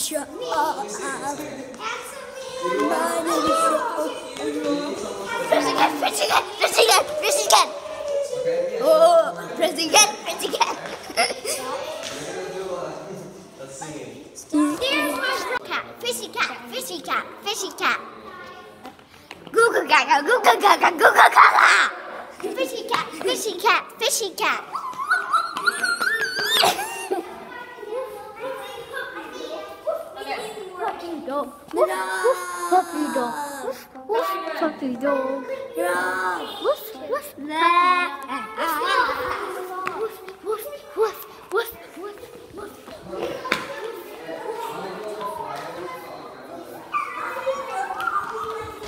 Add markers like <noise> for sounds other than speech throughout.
My name is Sean. My name is Sean. Press again, press again, press again, press again. Oh, press again. Dog. Woof, woof, puppy dog. Woof, woof, puppy dog. Woof, woof. Woof, woof, woof, woof, woof, woof.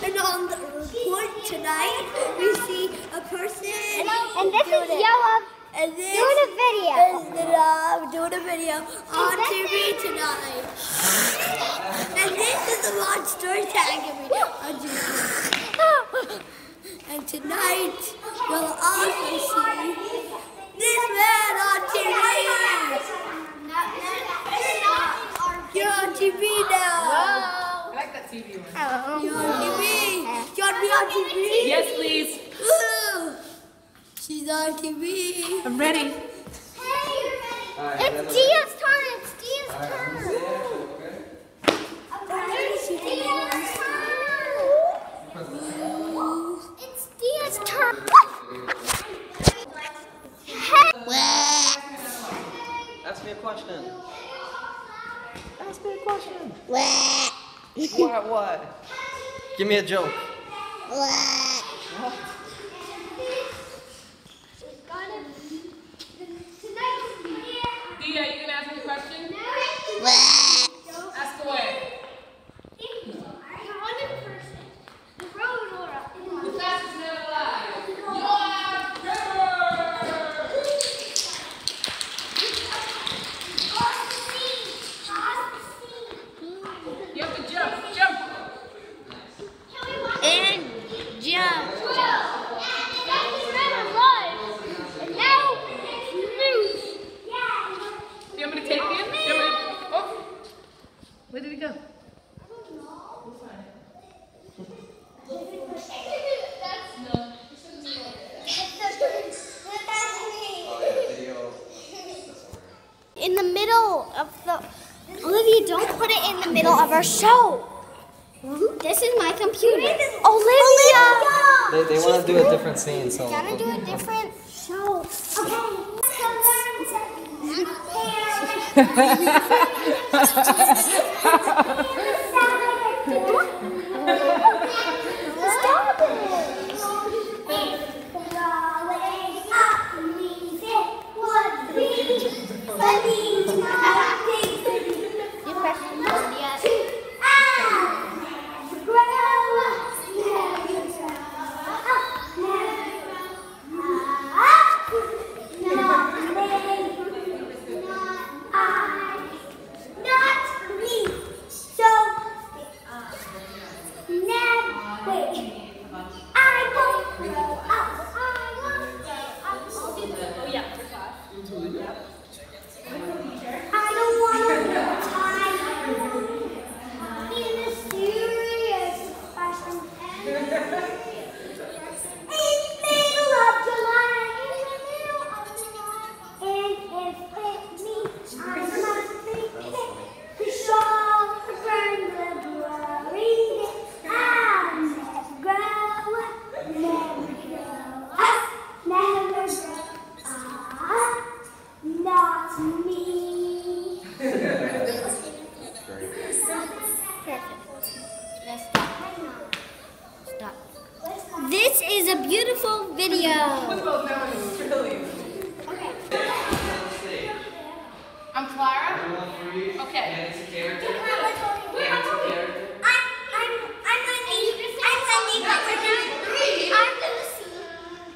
And on the report tonight, we see a person. And this is And this doing a video. is the uh, doing a video on TV tonight. and this is the monster tagging me on TV. And tonight, you'll also see this man on TV. You're on TV now. I like that TV one. You're on TV. You want me on TV? Yes, please. Woo! She's on TV. I'm ready. It's Diya's turn. It's Diya's turn. It's Diya's turn. Ask me a question. Ask me a question. What? What? Give me a joke. Diya, you gonna ask me a question? Ask away. The fastest man alive. Yoav Trevor. You have to jump. Jump. And jump. Do you want me to take him? Do you want me to... Oh. Where did he go? In the middle of the. Olivia, don't put it in the middle of our show. This is my computer. Olivia! They, they want to do a different scene, so. Gotta do a different show. Stop <laughs>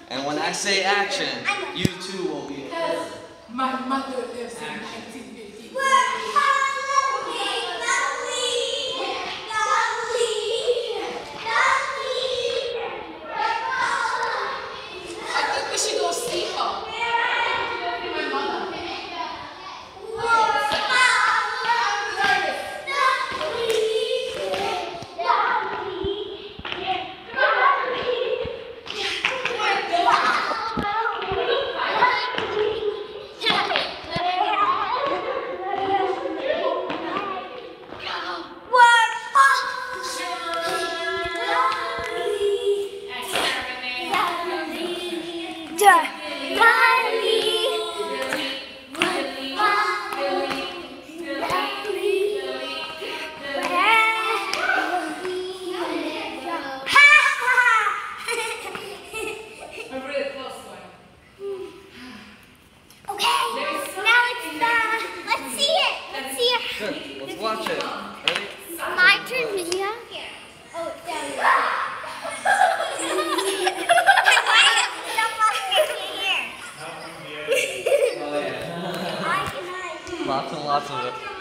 And when I say action, you too will be. Because My mother lives in Let's watch it. Ready? My turn, Mia. Oh, down here. <laughs> Oh, lots and lots of it.